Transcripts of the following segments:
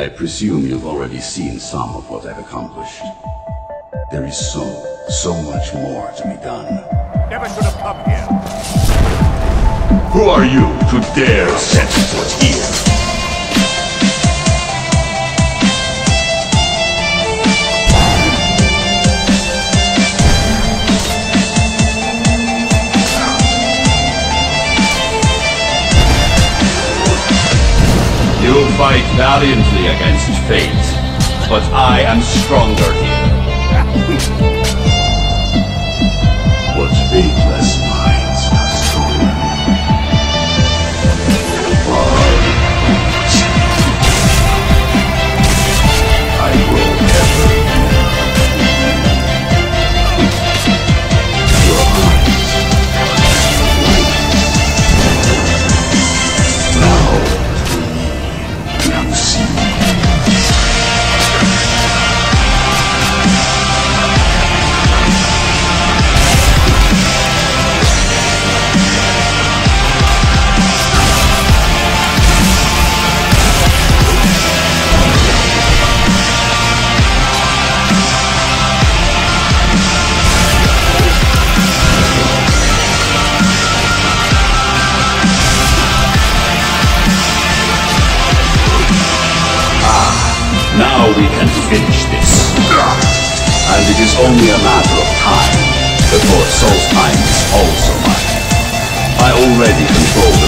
I presume you've already seen some of what I've accomplished. There is so, so much more to be done. Never should have come here. Who are you to dare set foot here? Fight valiantly against fate, but I am stronger here. Now we can finish this. And it is only a matter of time before Solstheim is also mine. I already control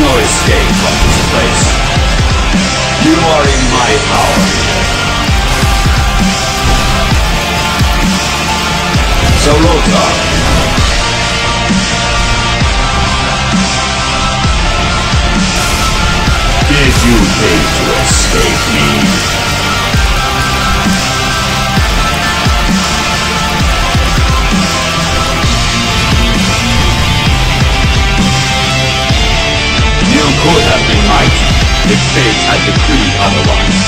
No escape from this place. You are in my power. So Lothar, did you think to escape me? Fate had decreed otherwise.